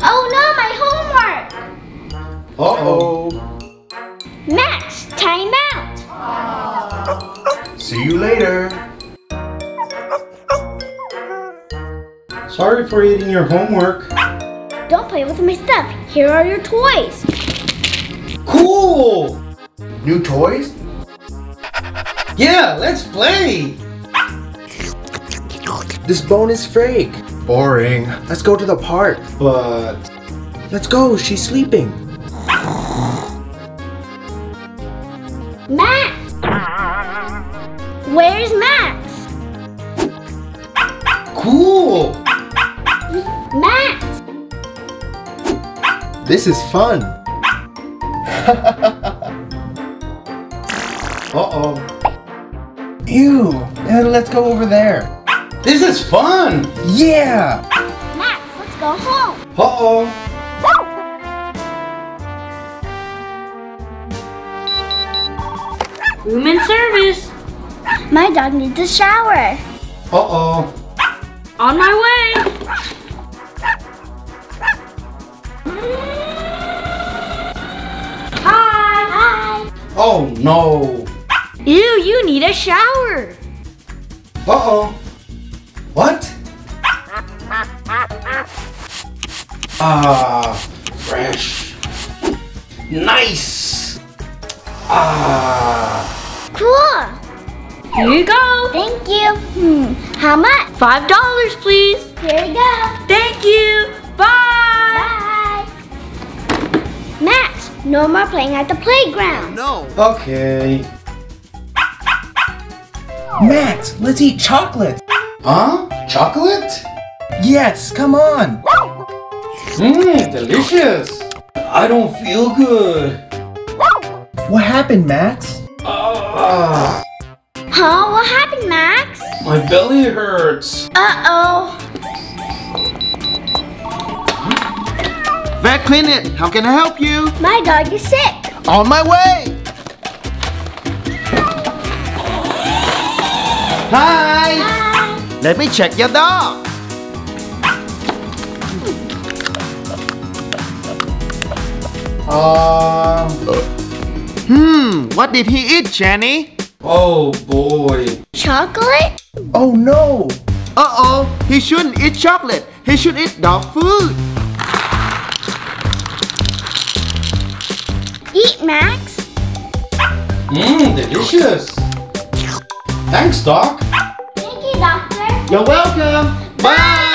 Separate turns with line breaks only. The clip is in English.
Oh no, my homework!
Uh-oh.
Max, time out!
See you later. Sorry for eating your homework.
Don't play with my stuff. Here are your toys.
Cool! New toys? Yeah, let's play!
This bone is fake.
Boring.
Let's go to the park.
But
Let's go, she's sleeping.
Max! Where's Max?
cool!
Max!
This is fun.
Uh-oh.
Ew. And let's go over there.
This is fun!
Yeah.
Max, let's go home.
Uh-oh.
Room and service.
My dog needs a shower.
Uh-oh.
On my way. Hi.
Hi.
Oh no.
Ew, you need a shower.
Uh-oh. Ah, fresh. Nice. Ah.
Cool.
Here you go.
Thank you. Hmm. How much?
Five dollars, please.
Here you go.
Thank you. Bye.
Bye. Max, no more playing at the playground.
No.
Okay.
Max, let's eat chocolate.
Huh? Chocolate?
Yes, come on.
Mmm, delicious. I don't feel good.
What happened, Max?
Ah,
Huh? What happened, Max?
my belly hurts.
Uh-oh.
Vet Clinic, how can I help you?
My dog is sick.
On my way. Hi.
Bye.
Let me check your dog.
Um,
Hmm, what did he eat, Jannie?
oh boy.
Chocolate?
Oh no. Uh-oh, he shouldn't eat chocolate. He should eat dog food.
Eat, Max.
Mmm, delicious. Thanks, Doc.
Thank you, doctor.
You're welcome. Bye.